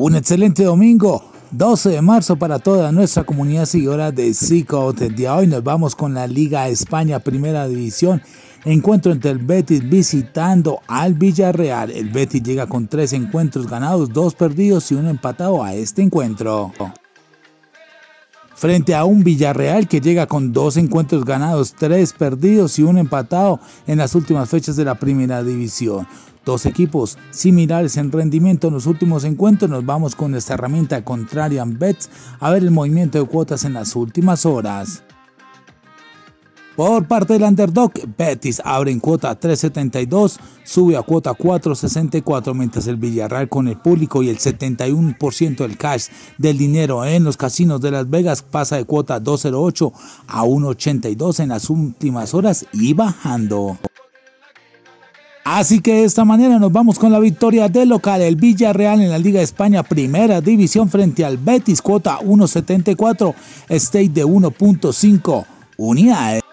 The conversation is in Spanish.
Un excelente domingo, 12 de marzo para toda nuestra comunidad seguidora de Zico. El día de hoy nos vamos con la Liga España Primera División. Encuentro entre el Betis visitando al Villarreal. El Betis llega con tres encuentros ganados, dos perdidos y un empatado a este encuentro frente a un Villarreal que llega con dos encuentros ganados, tres perdidos y un empatado en las últimas fechas de la primera división. Dos equipos similares en rendimiento en los últimos encuentros. Nos vamos con esta herramienta Contrarian Bets a ver el movimiento de cuotas en las últimas horas. Por parte del underdog, Betis abre en cuota 3.72, sube a cuota 4.64, mientras el Villarreal con el público y el 71% del cash del dinero en los casinos de Las Vegas pasa de cuota 2.08 a 1.82 en las últimas horas y bajando. Así que de esta manera nos vamos con la victoria del local, el Villarreal en la Liga de España Primera División frente al Betis, cuota 1.74, stake de 1.5 unidades.